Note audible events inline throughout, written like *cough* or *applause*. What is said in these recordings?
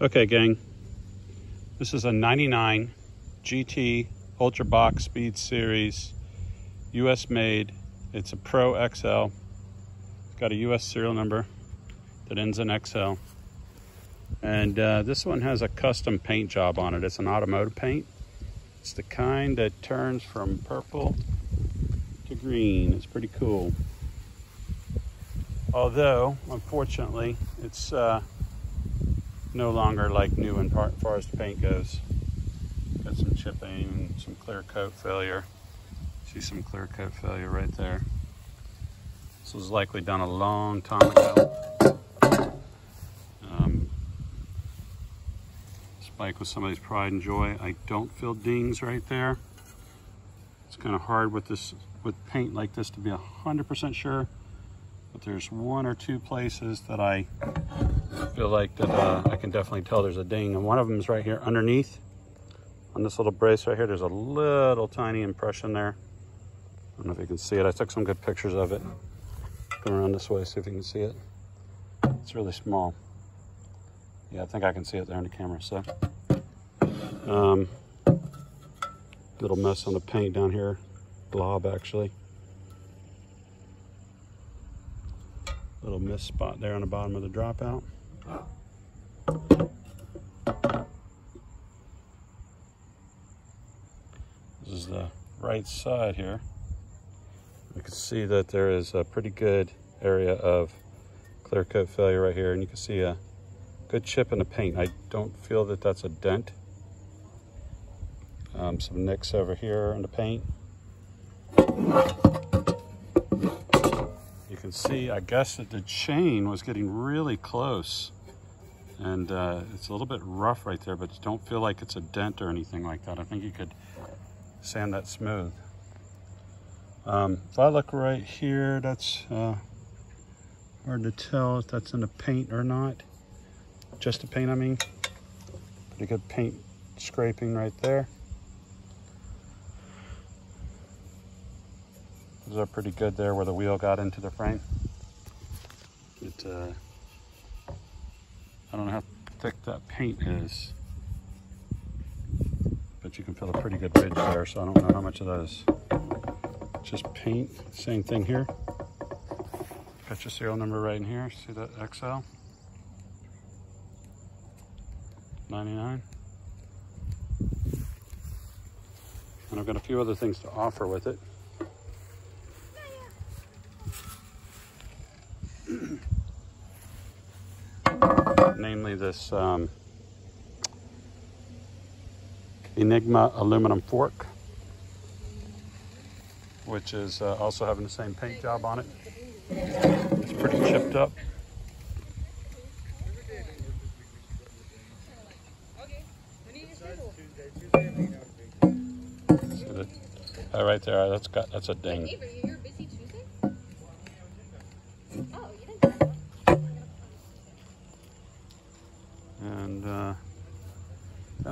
Okay, gang. This is a 99 GT Ultra Box Speed Series, US made. It's a Pro XL. It's got a US serial number that ends in XL. And uh, this one has a custom paint job on it. It's an automotive paint. It's the kind that turns from purple to green. It's pretty cool. Although, unfortunately, it's uh, no longer like new in far, as the paint goes. Got some chipping, some clear coat failure. See some clear coat failure right there. This was likely done a long time ago. Um, this bike was somebody's pride and joy. I don't feel dings right there. It's kind of hard with this with paint like this to be 100% sure but there's one or two places that I feel like that uh, I can definitely tell there's a ding. And one of them is right here underneath on this little brace right here. There's a little tiny impression there. I don't know if you can see it. I took some good pictures of it. Come around this way, see if you can see it. It's really small. Yeah, I think I can see it there in the camera. So, um, little mess on the paint down here. Blob, actually. Little mist spot there on the bottom of the dropout. This is the right side here. You can see that there is a pretty good area of clear coat failure right here and you can see a good chip in the paint. I don't feel that that's a dent. Um, some nicks over here in the paint can see, I guess that the chain was getting really close. And uh, it's a little bit rough right there, but don't feel like it's a dent or anything like that. I think you could sand that smooth. Um, if I look right here, that's uh, hard to tell if that's in the paint or not. Just the paint, I mean. Pretty good paint scraping right there. Those are pretty good there where the wheel got into the frame. It, uh, I don't know how thick that paint is, but you can feel a pretty good ridge there, so I don't know how much of that is just paint. Same thing here. Got your serial number right in here. See that XL? 99. And I've got a few other things to offer with it. *clears throat* namely this um, Enigma aluminum fork, which is uh, also having the same paint job on it. It's pretty chipped up. Oh, right there, that's got that's a ding.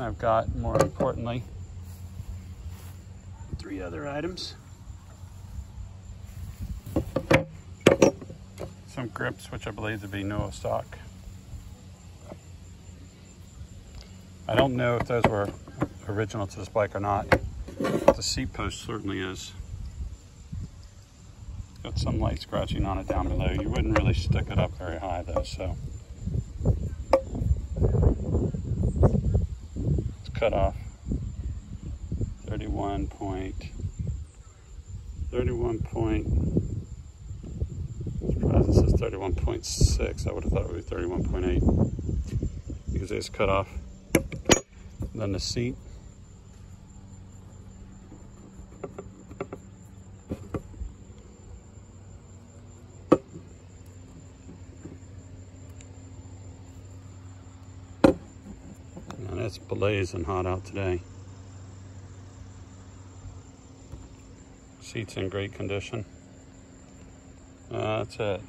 I've got, more importantly, three other items. Some grips, which I believe to be Noah stock. I don't know if those were original to this bike or not. The seat post certainly is. Got some light scratching on it down below. You wouldn't really stick it up very high though, so. Cut off. 31 point 31 point surprised it says 31.6 I would have thought it would be 31.8 because it's cut off. Then the seat it's blazing hot out today. Seats in great condition. Uh, that's it.